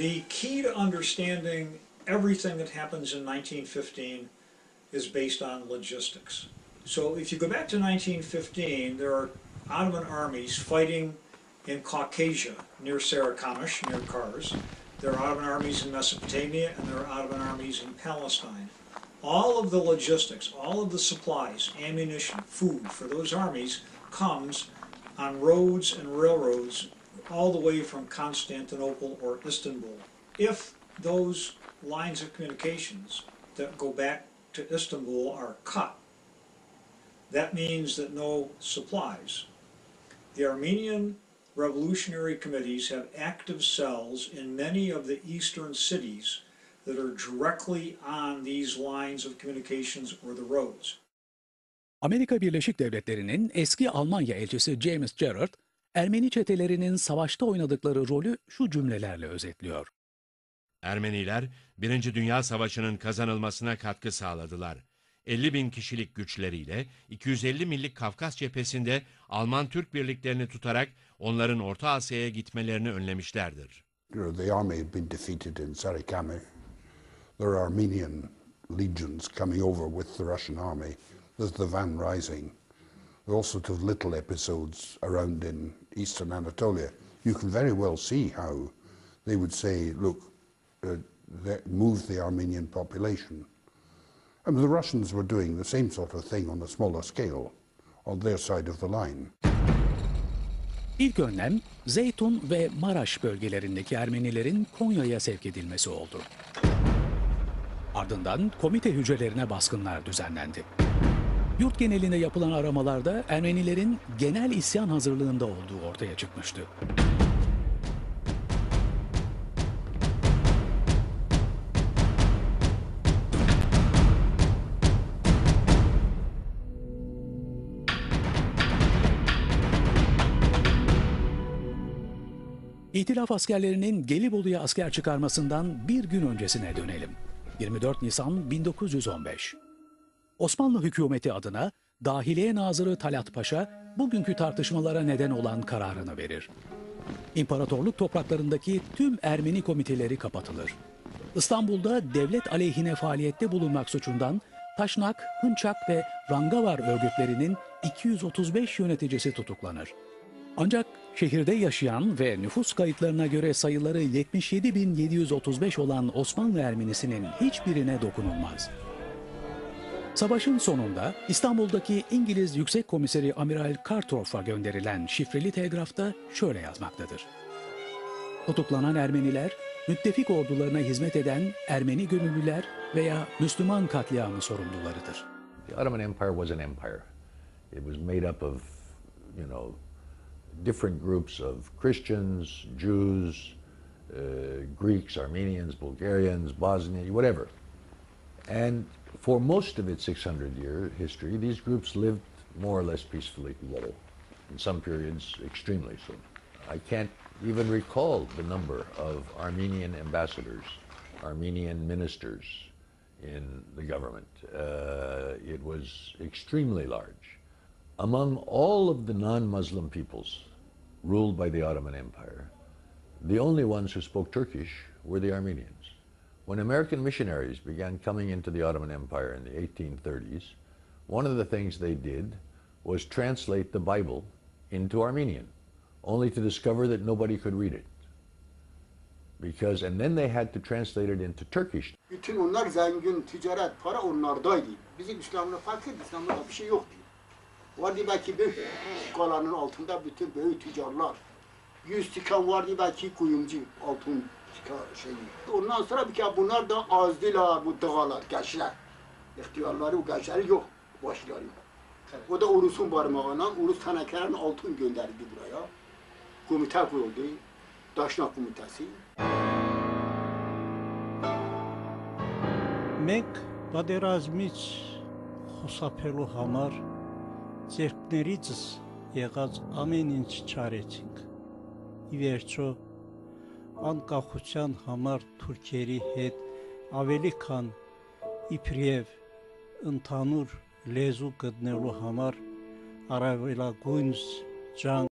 The key to understanding everything that happens in 1915 is based on logistics. So if you go back to 1915, there are Ottoman armies fighting in Caucasia near Sarakamish, near Kars. There are Ottoman armies in Mesopotamia and there are Ottoman armies in Palestine. All of the logistics, all of the supplies, ammunition, food for those armies comes on roads and railroads all the way from Constantinople or Istanbul. If those lines of communications that go back to Istanbul are cut, that means that no supplies. The Armenian revolutionary committees have active cells in many of the eastern cities that are directly on these lines of communications or the roads. Amerika Birleşik Devletleri'nin eski Almanya elçisi James Gerard, Ermeni çetelerinin savaşta oynadıkları rolü şu cümlelerle özetliyor. Ermeniler, Birinci Dünya Savaşı'nın kazanılmasına katkı sağladılar. 50 bin kişilik güçleriyle 250 millik Kafkas cephesinde Alman-Türk birliklerini tutarak onların Orta Asya'ya gitmelerini önlemişlerdir. The army had been defeated in Sarikami. There are Armenian legions coming over with the Russian army. There's the Van Rising. All sorts of little episodes around in eastern Anatolia. You can very well see how they would say, look, uh, move the Armenian population. And the Russians were doing the same sort of thing on a smaller scale on their side of the line. İlk önlem Zeytun ve Maraş bölgelerindeki Ermenilerin Konya'ya sevk edilmesi oldu. Ardından komite hücrelerine baskınlar düzenlendi. Yurt genelinde yapılan aramalarda Ermenilerin genel isyan hazırlığında olduğu ortaya çıkmıştı. İtilaf askerlerinin Gelibolu'ya asker çıkarmasından bir gün öncesine dönelim. 24 Nisan 1915. Osmanlı hükümeti adına Dahiliye Nazırı Talat Paşa bugünkü tartışmalara neden olan kararını verir. İmparatorluk topraklarındaki tüm Ermeni komiteleri kapatılır. İstanbul'da devlet aleyhine faaliyette bulunmak suçundan Taşnak, Hınçak ve Rangavar örgütlerinin 235 yöneticisi tutuklanır. Ancak şehirde yaşayan ve nüfus kayıtlarına göre sayıları 77.735 olan Osmanlı Ermenisinin hiçbirine dokunulmaz. Savaşın sonunda İstanbul'daki İngiliz Yüksek Komiseri Amiral Kartorff'a gönderilen şifreli telgrafta şöyle yazmaktadır. Tutuklanan Ermeniler, müttefik ordularına hizmet eden Ermeni gönüllüler veya Müslüman katliamı sorumlularıdır. The Ottoman Empire was an empire. It was made up of, you know, different groups of Christians, Jews, uh, Greeks, Armenians, Bulgarians, Bosnians, whatever. And for most of its 600 year history, these groups lived more or less peacefully together. In some periods, extremely so. I can't even recall the number of Armenian ambassadors, Armenian ministers in the government. Uh, it was extremely large. Among all of the non Muslim peoples ruled by the Ottoman Empire, the only ones who spoke Turkish were the Armenians. When American missionaries began coming into the Ottoman Empire in the 1830s, one of the things they did was translate the Bible into Armenian, only to discover that nobody could read it. Because, and then they had to translate it into Turkish. Bir. Vardı belki skalanın altında bütün büyük tüccarlar. Yüz tikan vardı belki kuyumcu altın tika şeyi. Ondan sonra bir kere bunlar da azdılar bu dağlar, gençler. İhtiyarları, o gençleri yok başları. O da Urus'un parmağından, Urus tenekelerin altın gönderdi buraya. Komite kuruldu. Daşnak komitesi. Մենք պատերազմից խուսափելու համար ձերքներիցս եղած ամեն ինչ չարեցինք։ Ի վերջո անկախության համար թուրքերի հետ ավելի քան իբրև ընդհանուր լեզու գտնելու համար առավելագույն ջանք